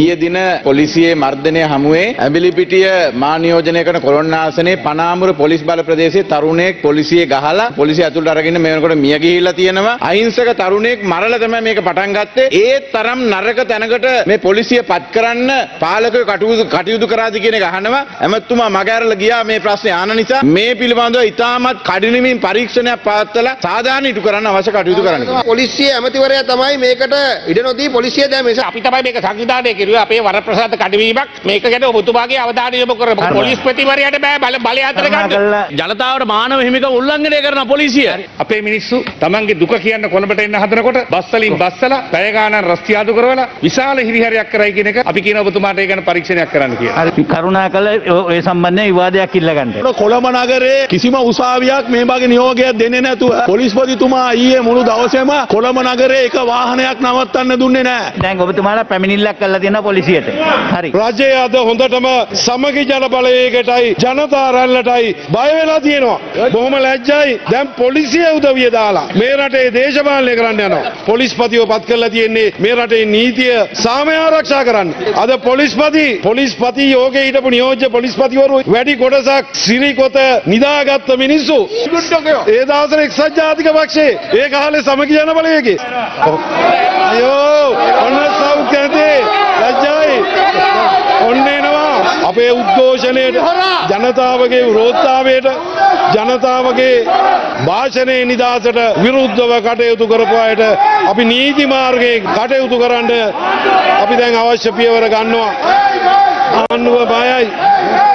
ඊයේ දින පොලිසියේ මර්ධනය හමුවේ ඇඹිලිපිටිය මා නියෝජනය කරන කොළොන්නාසනේ පනාමුර පොලිස් බල ප්‍රදේශයේ තරුණයෙක් පොලිසිය ගහලා පොලිසිය ඇතුළට අරගෙන මේ වෙනකොට මිය ගිහිල්ලා තියෙනවා. අහිංසක තරුණයෙක් මරලා තමයි මේක පටන් ගත්තේ. ඒ තරම් නරක තැනකට මේ පොලිසිය පත් කරන්න පාලකයෝ කටයුතු කටයුතු කරාද කියන එක අහනවා. ඇමතුමා මගහැරලා ගියා මේ ප්‍රශ්නේ අහන නිසා මේ පිළිබඳව ඉතාමත් කඩිනමින් පරීක්ෂණයක් පවත්වලා සාධාරණ ඉටු කරන්න අවශ්‍ය කටයුතු කරන්න. පොලිසිය ඇමතිවරයා තමයි මේකට ඉඩ නොදී පොලිසිය දැන් මේ අපි තමයි මේක සංවිධානය කිරුවේ අපේ වරප්‍රසාද කඩවීමක් මේක ගැන ඔබතුමාගේ අවධානය යොමු කරමු පොලිස්පතිවරයාට බෑ බල බලය අතර ගන්න ජනතාවට මානව හිමිකම් උල්ලංඝනය කරන පොලිසිය. අපේ මිනිස්සු තමන්ගේ දුක කියන්න කොළඹට එන්න හදනකොට බස්වලින් බස්සලා පැය ගානක් රස්තියාදු කරවලා විශාල හිරිහැරයක් කරයි කියන එක අපි කියන ඔබතුමාට ඒ ගැන පරීක්ෂණයක් කරන්න කියලා. හරි කරුණා කළ ඒ සම්බන්ධයෙන් විවාදයක් ඉල්ලගන්න. කොළඹ නගරේ කිසිම උසාවියක් මේ වගේ නියෝගයක් දෙන්නේ නැතුව පොලිස්පතිතුමා ඊයේ මුළු දවසේම කොළඹ නගරේ එක වාහනයක් නවත්තන්න දුන්නේ නැහැ. දැන් ඔබතුමාලා පැමිණිල්ලක් කරලා තියෙනවා පොලිසියට. හරි. රජය අද හොඳටම සමගි ජන බලවේගයටයි ජනතා රැල්ලටයි බය වෙලා තියෙනවා. බොහොම ලැජ්ජයි. දැන් පොලිසිය උදවිය දාලා මේ රටේ දේශපාලනය කරන්න යනවා. පොලිස්පතිව පත් කරලා තියෙන්නේ මේ රටේ නීතිය සාමය ආරක්ෂා කරන්න. අද පොලිස්පති පොලිස්පති යෝගයේ හිටපු නියෝජ්‍ය පොලිස්පතිවරු වැඩි කොටසක් සිරිකොත නිදාගත්ත මිනිස්සු. ඒ දවස්වල එක්සත් ජාතික පක්ෂේ ඒ කාලේ සමගි ජන බලවේගයේ. අයෝ ඔන්න සෞඛ්‍ය නැතේ ලැජ්ජයි. ඔන්න එනවා අපේ උද්ඝෝෂණයට ජනතාවගේ විරෝධතාවයට ජනතාවගේ භාෂණයේ නිදහසට විරුද්ධව කටයුතු කරපු අයට අපි නීති මාර්ගයෙන් කටයුතු කරන්න අපි දැන් අවශ්‍ය පියවර ගන්නවා ආණ්ඩුව බයයි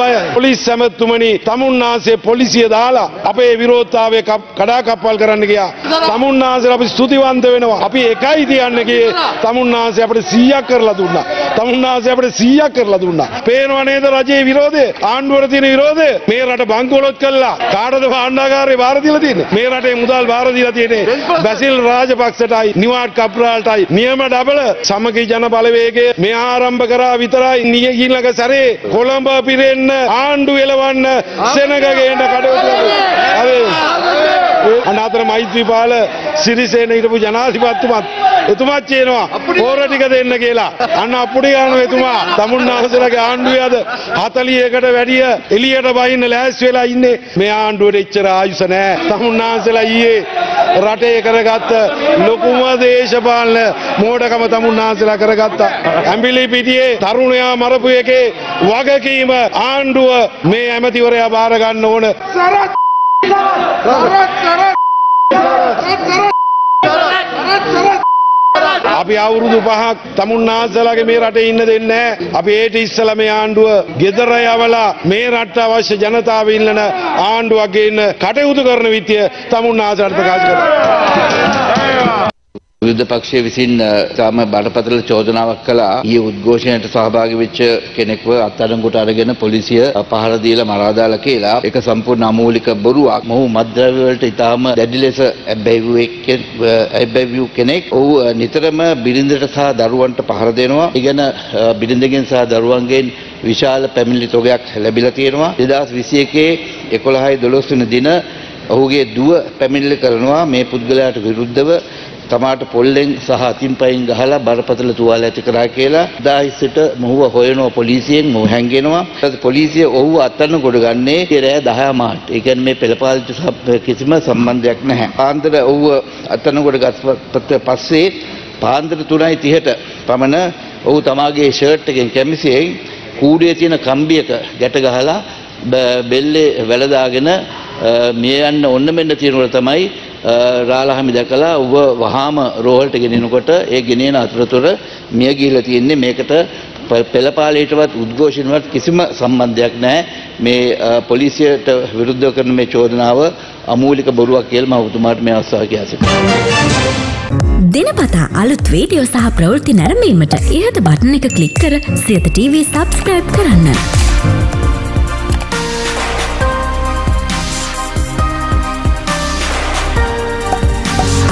බයයි පොලිස් සැමතුමනි තමුන්නාන්සේ පොලිසිය දාලා අපේ විරෝධතාවය කඩාකප්පල් කරන්න ගියා. තමුන්නාන්සේලා අපි ස්තුතිවන්ත වෙනවා. අපි එකයි තියන්න ගියේ. තමුන්නාන්සේ අපිට 100ක් කරලා දුන්නා. තමුන්නාන්සේ අපිට 100ක් කරලා දුන්නා. පේනව නේද රජයේ විරෝධය? ආණ්ඩුවට තියෙන විරෝධය? මේ රට බංකොලොත් කළා. කාටද භාණ්ඩාගාරේ බාර දීලා තියෙන්නේ? මේ රටේ මුදල් බාර දීලා තියෙන්නේ බැසිල් රාජපක්ෂටයි නිවාඩ් කප්රාල්ටයි. නියම ඩබල සමගි ජන බලවේගය මේ ආරම්භ කරා විතරයි. ඊළඟ සැරේ කොළඹ පිරෙන්න ආණ්ඩු එලවන්න සෙනග ගේන්න කටයුතු හරි අනාතර මෛත්‍රීපාල සිරිසේන හිටපු ජනාධිපතිතුමත් එතුමාත් කියනවා පෝර ටික දෙන්න කියලා. අන්න අපුඩි ගන්න එතුමා තමුන්නාන්සේලාගේ ආණ්ඩුවේ අද 40කට වැඩිය එළියට බහින්න ලෑස්ති වෙලා ඉන්නේ. මේ ආණ්ඩුවට එච්චර ආයුෂ නැහැ. තමුන්නාන්සේලා ඊයේ රටේ කරගත්ත ලොකුම දේශපාලන මෝඩකම තමුන්නාන්සේලා කරගත්තා. ඇඹිලි පිටියේ තරුණයා මරපු එකේ වගකීම ආණ්ඩුව මේ ඇමතිවරයා බාර ගන්න ඕන. සරත් අපි අවුරුදු පහක් තමුන්නාන්සලාගේ මේ රටේ ඉන්න දෙන්නේ නැහැ. අපි ඒට ඉස්සලා මේ ආණ්ඩුව ගෙදර යවලා මේ රටට අවශ්‍ය ජනතාව ඉල්ලන ආණ්ඩුවක් ගේන්න කටයුතු කරන විදිය තමුන්නාන්සලාට ප්‍රකාශ කරනවා. විරුද්ධ පක්ෂය විසින් තාම බරපතල චෝදනාවක් කළා ඊයේ උද්ඝෝෂණයට සහභාගී වෙච්ච කෙනෙක්ව අත්අඩංගුවට අරගෙන පොලිසිය පහර දීලා මරා දාලා කියලා ඒක සම්පූර්ණ අමූලික බොරුවක්. මොහු මත්ද්‍රව්‍ය වලට ඊටාම දැඩි ලෙස ඇබ්බැව්ව කෙනෙක්. ඔහු නිතරම බිරිඳට සහ දරුවන්ට පහර දෙනවා. ඉගෙන බිරිඳගෙන් සහ දරුවන්ගෙන් විශාල පැමිණිලි තොගයක් ලැබිලා තියෙනවා. 2021 11 12 වෙනි දින ඔහුගේ දුව පැමිණිලි කරනවා මේ පුද්ගලයාට විරුද්ධව තමාට පොල්ලෙන් සහ අතින් පයින් ගහලා බරපතල තුවාල ඇති කරා කියලා දාහිස්සට මොහුව හොයනවා පොලිසියෙන් මොහු හැංගෙනවා. ඊට පොලිසිය ඔහුව අත්අඩංගු කොට ගන්නේ රෑ 10 මාට ඒ කියන්නේ මේ පෙළපාලිත කිසිම සම්බන්ධයක් නැහැ. පාන්දර ඔහුව අත්අඩංගු කොට ගත්ත පස්සේ පාන්දර 3:30ට පමණ ඔහු තමාගේ ෂර්ට් එකෙන් කැමිසියෙන් කූඩුවේ තියෙන කම්බියක ගැට ගහලා බෙල්ලේ වැලදාගෙන මිය යන්න ඔන්න මෙන්න තියෙනකොට තමයි රාලහමි දැකලා ඔබ වහාම රෝහලට ගෙනෙනකොට ඒ ගෙනෙන අතරතුර මිය ගිහිලා තියෙන්නේ මේකට පෙළපාලයටවත් උද්ඝෝෂණවත් කිසිම සම්බන්ධයක් නැහැ මේ පොලිසියට විරුද්ධව කරන මේ චෝදනාව අමූලික බොරුවක් කියලා මම ඔබතුමාට මේ අවස්ථාව කියා සිටිනවා දිනපතා අලුත් වීඩියෝ සහ ප්‍රවෘත්ති නැරඹීමට ඉහත බටන එක ක්ලික් කර සියත TV සබස්ක්‍රයිබ් කරන්න.